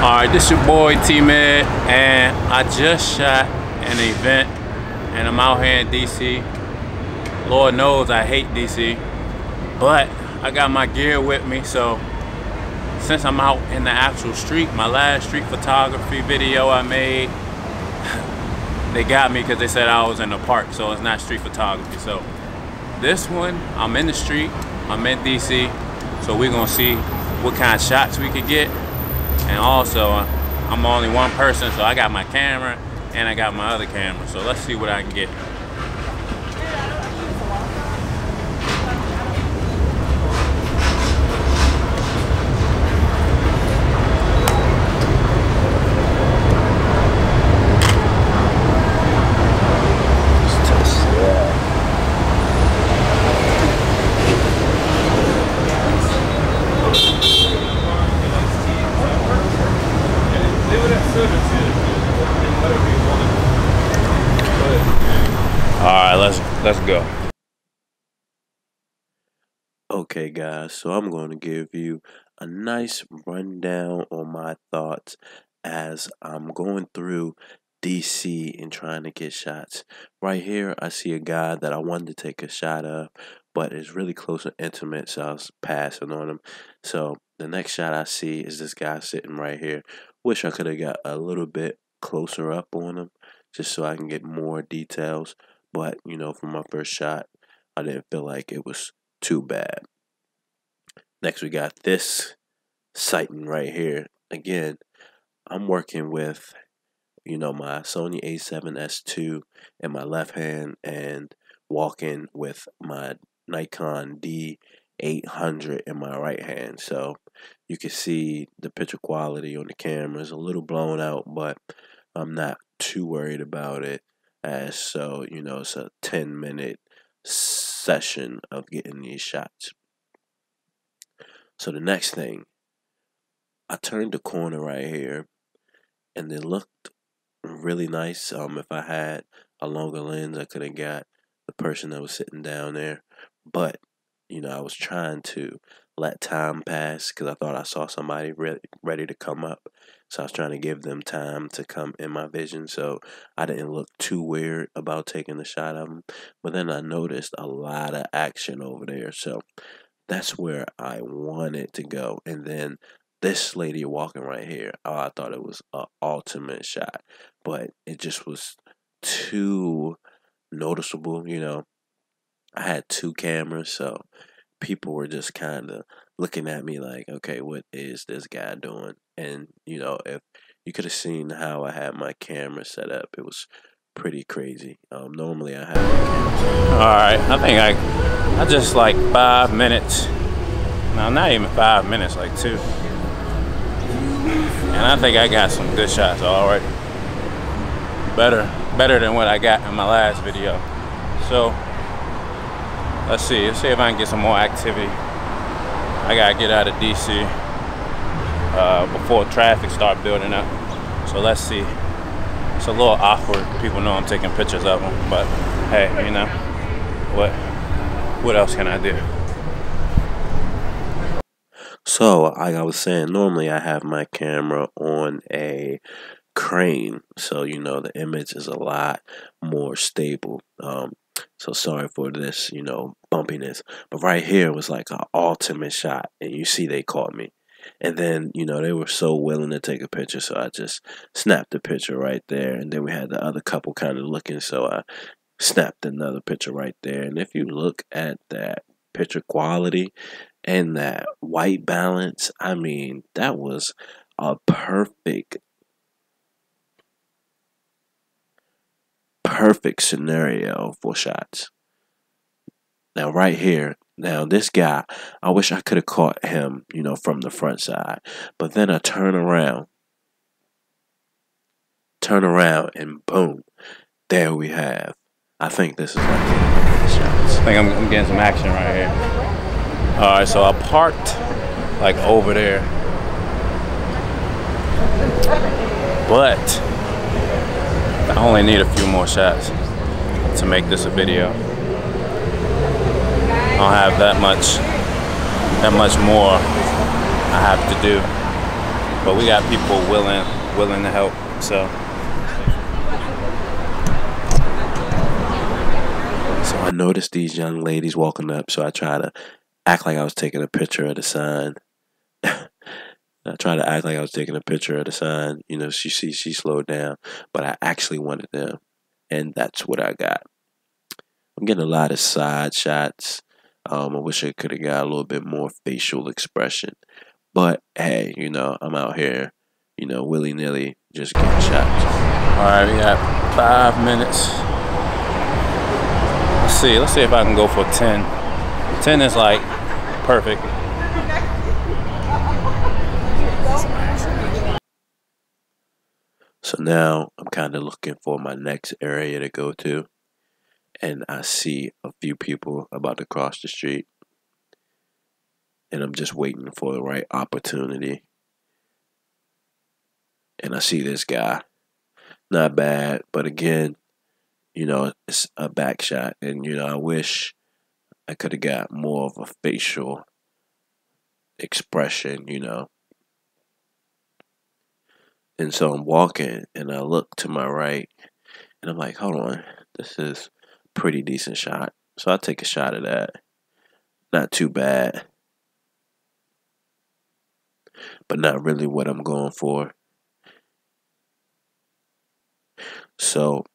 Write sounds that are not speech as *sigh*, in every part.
Alright, this your boy T-Med, and I just shot an event, and I'm out here in DC. Lord knows I hate DC, but I got my gear with me, so since I'm out in the actual street, my last street photography video I made, *laughs* they got me because they said I was in the park, so it's not street photography. So this one, I'm in the street, I'm in DC, so we're gonna see what kind of shots we could get and also, uh, I'm only one person, so I got my camera and I got my other camera. So let's see what I can get. Let's let's go. Okay, guys, so I'm going to give you a nice rundown on my thoughts as I'm going through DC and trying to get shots. Right here, I see a guy that I wanted to take a shot of, but it's really close and intimate, so I was passing on him. So the next shot I see is this guy sitting right here. Wish I could have got a little bit closer up on them just so I can get more details. But, you know, from my first shot, I didn't feel like it was too bad. Next, we got this sighting right here. Again, I'm working with, you know, my Sony a7S II in my left hand and walking with my Nikon D800 in my right hand. So you can see the picture quality on the camera is a little blown out, but I'm not too worried about it as so you know it's a 10 minute session of getting these shots. So the next thing i turned the corner right here and it looked really nice. Um if i had a longer lens i could have got the person that was sitting down there but you know i was trying to let time pass because i thought i saw somebody re- ready to come up so I was trying to give them time to come in my vision. So I didn't look too weird about taking the shot of them. But then I noticed a lot of action over there. So that's where I wanted to go. And then this lady walking right here, oh, I thought it was an ultimate shot. But it just was too noticeable, you know. I had two cameras, so people were just kind of looking at me like, okay, what is this guy doing? And, you know, if you could have seen how I had my camera set up, it was pretty crazy. Um, normally I have All right, I think I, I just like five minutes. No, not even five minutes, like two. And I think I got some good shots already. Better, better than what I got in my last video. So, let's see, let's see if I can get some more activity. I gotta get out of DC uh, before traffic start building up. So let's see. It's a little awkward. People know I'm taking pictures of them, but hey, you know what? What else can I do? So, like I was saying, normally I have my camera on a crane, so you know the image is a lot more stable. Um, so sorry for this, you know, bumpiness. But right here was like an ultimate shot, and you see they caught me. And then, you know, they were so willing to take a picture, so I just snapped the picture right there. And then we had the other couple kind of looking, so I snapped another picture right there. And if you look at that picture quality and that white balance, I mean, that was a perfect perfect scenario for shots. Now, right here, now this guy, I wish I could have caught him, you know, from the front side. But then I turn around, turn around, and boom, there we have. I think this is like shots. I think I'm, I'm getting some action right here. All right, so I parked like over there, but I only need a few more shots to make this a video. I don't have that much, that much more I have to do. but we got people willing willing to help. So. So I noticed these young ladies walking up, so I try to act like I was taking a picture of the sign. I tried to act like I was taking a picture of the sign. You know, she she she slowed down, but I actually wanted them, and that's what I got. I'm getting a lot of side shots. Um, I wish I could have got a little bit more facial expression, but hey, you know, I'm out here, you know, willy nilly, just getting shots. All right, we got five minutes. Let's see. Let's see if I can go for ten. Ten is like perfect. So now I'm kind of looking for my next area to go to. And I see a few people about to cross the street. And I'm just waiting for the right opportunity. And I see this guy. Not bad, but again, you know, it's a back shot. And, you know, I wish I could have got more of a facial expression, you know. And so I'm walking and I look to my right and I'm like, hold on, this is pretty decent shot. So I take a shot of that. Not too bad. But not really what I'm going for. So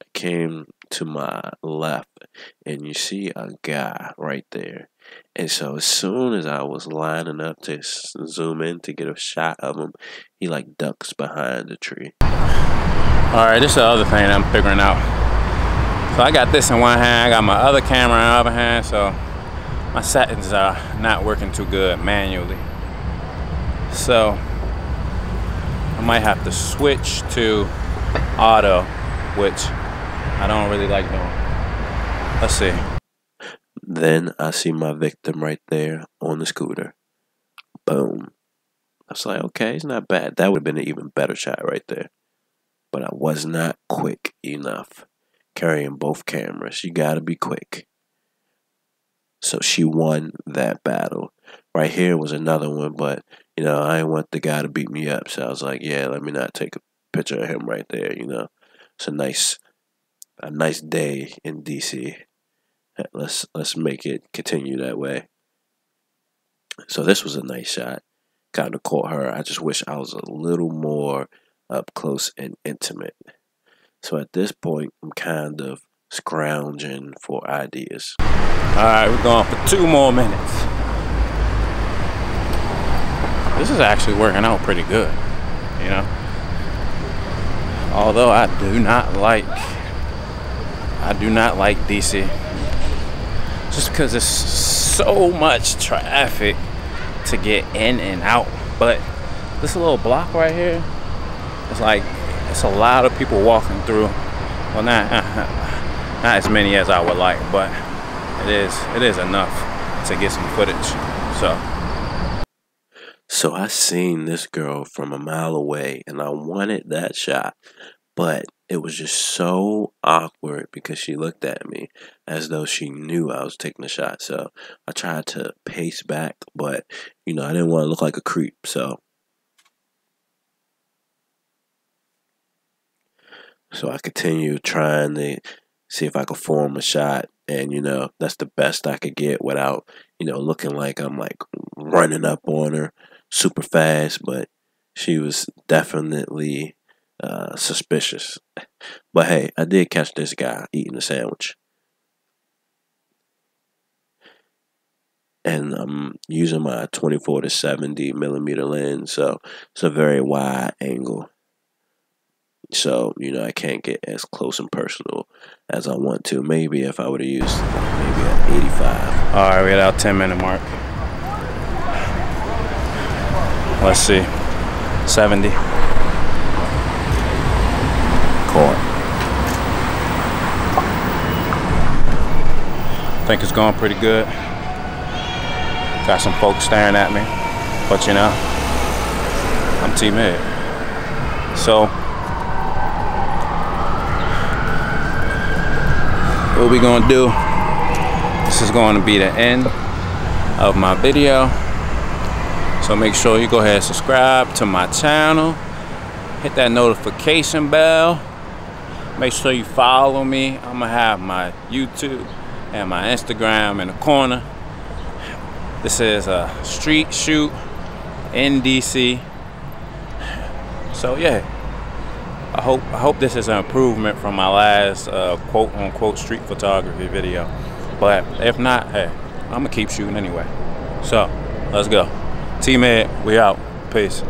I came to my left and you see a guy right there. And so as soon as I was lining up to zoom in to get a shot of him, he like ducks behind the tree. All right, this is the other thing I'm figuring out. So I got this in one hand, I got my other camera in the other hand, so my settings are not working too good manually. So I might have to switch to auto, which I don't really like doing. Let's see. Then I see my victim right there on the scooter. Boom. I was like, okay, it's not bad. That would have been an even better shot right there. But I was not quick enough carrying both cameras. You got to be quick. So she won that battle. Right here was another one, but you know, I didn't want the guy to beat me up. So I was like, yeah, let me not take a picture of him right there, you know. It's a nice a nice day in DC. Let's let's make it continue that way. So this was a nice shot. Kind of caught her. I just wish I was a little more up close and intimate. So at this point, I'm kind of scrounging for ideas. All right, we're going for two more minutes. This is actually working out pretty good, you know. Although I do not like, I do not like DC, just because it's so much traffic to get in and out. But this little block right here, it's like it's a lot of people walking through. Well, not *laughs* not as many as I would like, but it is it is enough to get some footage. So. So I seen this girl from a mile away, and I wanted that shot, but it was just so awkward because she looked at me as though she knew I was taking a shot. So I tried to pace back, but you know I didn't want to look like a creep. So So I continued trying to see if I could form a shot. And, you know, that's the best I could get without, you know, looking like I'm like running up on her super fast. But she was definitely uh, suspicious. But hey, I did catch this guy eating a sandwich. And I'm using my 24 to 70 millimeter lens, so it's a very wide angle. So, you know, I can't get as close and personal as I want to. Maybe if I would have used maybe an 85. All right, we got our 10 minute mark. Let's see. 70. Caught. think it's going pretty good. Got some folks staring at me, but you know, I'm T Mid. So, what we gonna do? This is going to be the end of my video. So make sure you go ahead and subscribe to my channel. Hit that notification bell. Make sure you follow me. I'm gonna have my YouTube and my Instagram in the corner. This is a street shoot in DC. So yeah, I hope I hope this is an improvement from my last uh, quote unquote street photography video. But if not, hey, I'm gonna keep shooting anyway. So let's go. T-Med, we out. Peace.